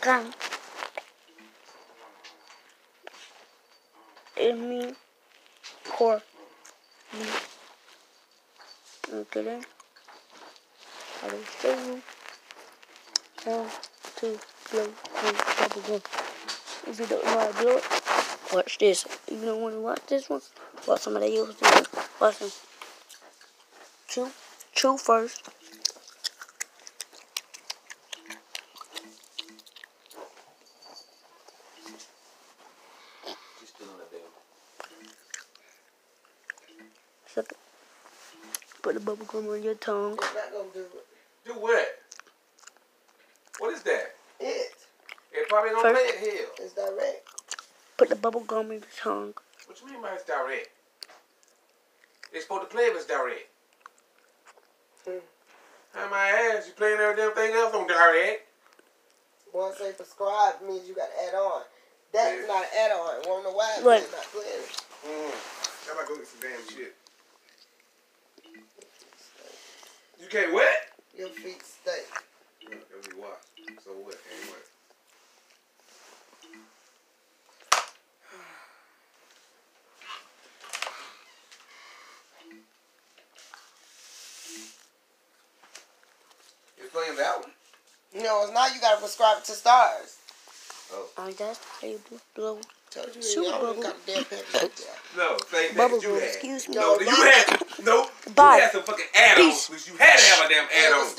Come. It's me. Core. Me. Okay. I will show you blow. If you don't know how to blow it, watch this. If you don't want to watch this one, watch somebody else do it. Watch them. Chew. Chew first. She's still on that damn. Suck it. Put the bubble gum on your tongue. It's not gonna do it. Do what? What is that? It It probably don't play First- it here. is direct. Put the bubble gum in your tongue. What you mean by it's direct? It's supposed to play if it's direct. Hmm. How my ass? You playing every damn thing else on direct? Once they prescribe means you got to add on. That's Yeah. not an add on. Wanna know why? What? It's not clear. Mm. How about go get some damn shit? You can't what? Your feet stink. Me watch. So what? Anyway. You're playing that one? No, it's not. You got to prescribe it to stars. Oh. oh, that's how you do blow. Told you, Super y'all bubble. got damn. No, same thing Bubble that you gum, had. excuse me. No, No, you had no. Bye. You had some fucking add-ons, you had to have a damn It add-on. was